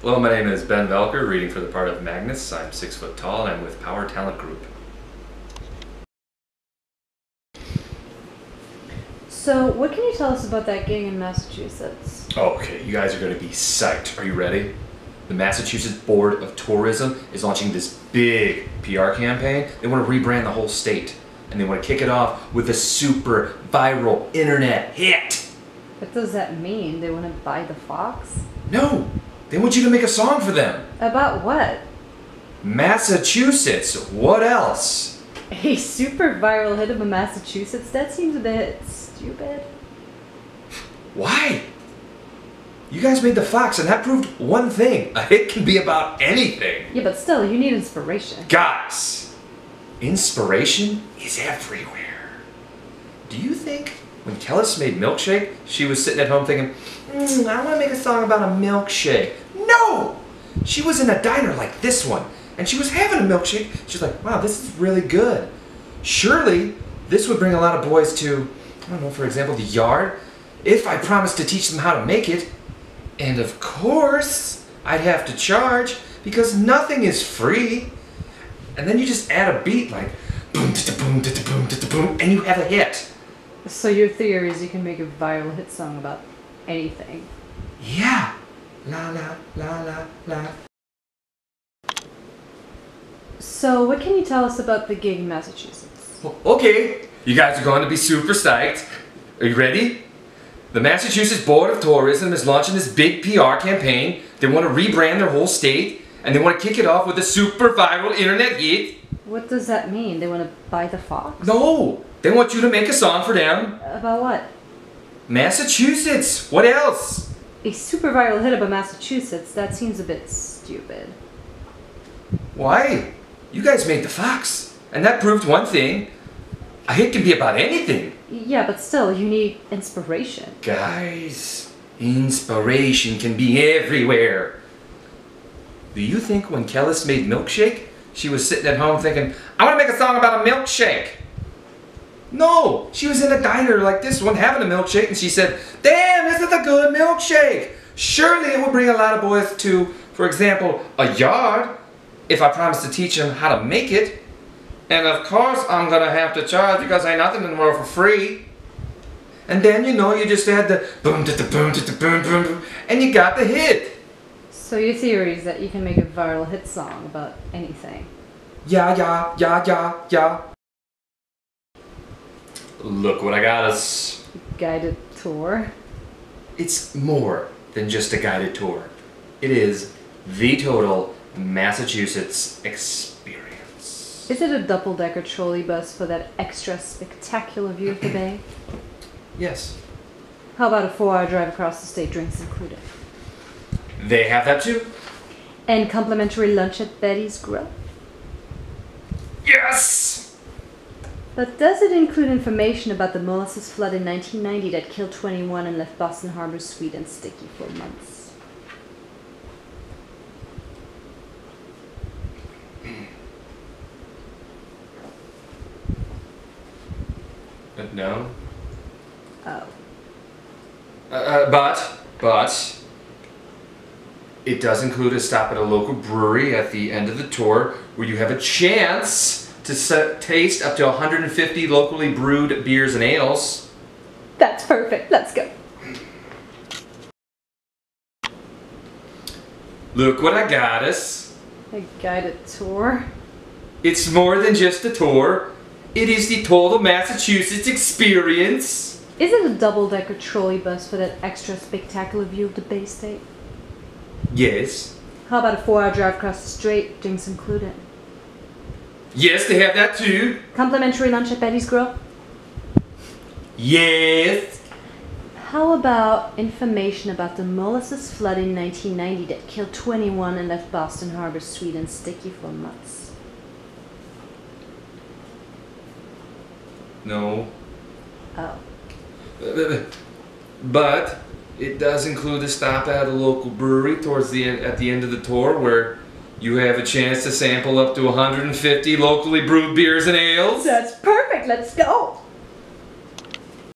Hello, my name is Ben Voelker, reading for the part of Magnus. I'm six foot tall and I'm with Power Talent Group. So, what can you tell us about that gig in Massachusetts? Oh, okay, you guys are going to be psyched. Are you ready? The Massachusetts Board of Tourism is launching this big PR campaign. They want to rebrand the whole state and they want to kick it off with a super viral internet hit. What does that mean? They want to buy the Fox? No, they want you to make a song for them. About what? Massachusetts, what else? A super viral hit of a Massachusetts? That seems a bit stupid. Why? You guys made the Fox, and that proved one thing a hit can be about anything. Yeah, but still, you need inspiration. Guys, inspiration is everywhere. Do you think when Kelis made Milkshake, she was sitting at home thinking, mm, I want to make a song about a milkshake? No! She was in a diner like this one, and she was having a milkshake. She's like, wow, this is really good. Surely, this would bring a lot of boys to, I don't know, for example, the yard, if I promised to teach them how to make it. And of course, I'd have to charge because nothing is free. And then you just add a beat like boom, da da boom, da boom, da da boom, and you have a hit. So your theory is you can make a viral hit song about anything. Yeah. La la la la la. So what can you tell us about the gig in Massachusetts? Okay, you guys are going to be super psyched. Are you ready? The Massachusetts Board of Tourism is launching this big PR campaign. They want to rebrand their whole state, and they want to kick it off with a super viral internet hit. What does that mean? They want to buy the Fox? No, they want you to make a song for them. About what? Massachusetts. What else? A super viral hit about Massachusetts? That seems a bit stupid. Why? You guys made the Fox, and that proved one thing. A hit can be about anything. Yeah, but still, you need inspiration. Guys, inspiration can be everywhere. Do you think when Kelis made Milkshake, she was sitting at home thinking, I want to make a song about a milkshake? No, she was in a diner like this one having a milkshake and she said, Damn, this is a good milkshake. Surely it would bring a lot of boys to, for example, a yard if I promised to teach them how to make it. And of course I'm gonna have to charge because ain't nothing in the world for free. And then you know you just had the boom da da boom da da boom boom boom and you got the hit. So your theory is that you can make a viral hit song about anything. Yeah, yeah, yeah, yeah, yeah. Look what I got us. Guided tour. It's more than just a guided tour. It is the total Massachusetts experience. Is it a double-decker trolley bus for that extra spectacular view of the bay? Yes. How about a four-hour drive across the state, drinks included? They have that too? And complimentary lunch at Betty's Grill? Yes! But does it include information about the molasses flood in 1990 that killed 21 and left Boston Harbor sweet and sticky for months? Uh, no. Oh. Uh, uh, but, but, it does include a stop at a local brewery at the end of the tour where you have a chance to set, taste up to 150 locally brewed beers and ales. That's perfect. Let's go. Look what I got us. A guided tour. It's more than just a tour. It is the total Massachusetts experience. Is it a double-decker trolley bus for that extra spectacular view of the Bay State? Yes. How about a four-hour drive across the strait, drinks included? Yes, they have that too. Complimentary lunch at Betty's Grill? Yes. How about information about the molasses flood in 1990 that killed 21 and left Boston Harbor sweet and sticky for months? No. Oh. But it does include a stop at a local brewery towards the end, at the end of the tour where you have a chance to sample up to 150 locally brewed beers and ales. That's perfect. Let's go.